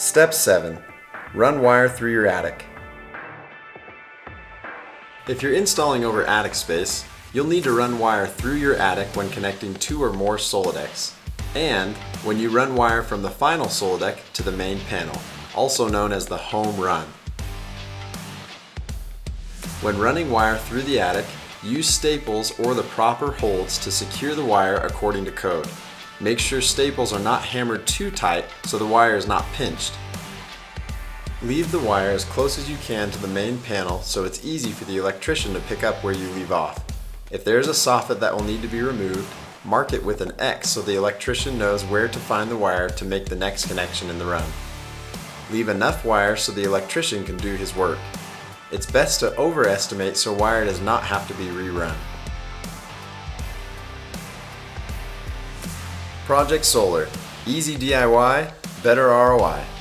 Step 7. Run wire through your attic. If you're installing over attic space, you'll need to run wire through your attic when connecting two or more Soladecks, and when you run wire from the final Soladeck to the main panel, also known as the home run. When running wire through the attic, use staples or the proper holds to secure the wire according to code. Make sure staples are not hammered too tight so the wire is not pinched. Leave the wire as close as you can to the main panel so it's easy for the electrician to pick up where you leave off. If there is a soffit that will need to be removed, mark it with an X so the electrician knows where to find the wire to make the next connection in the run. Leave enough wire so the electrician can do his work. It's best to overestimate so wire does not have to be rerun. Project Solar. Easy DIY, better ROI.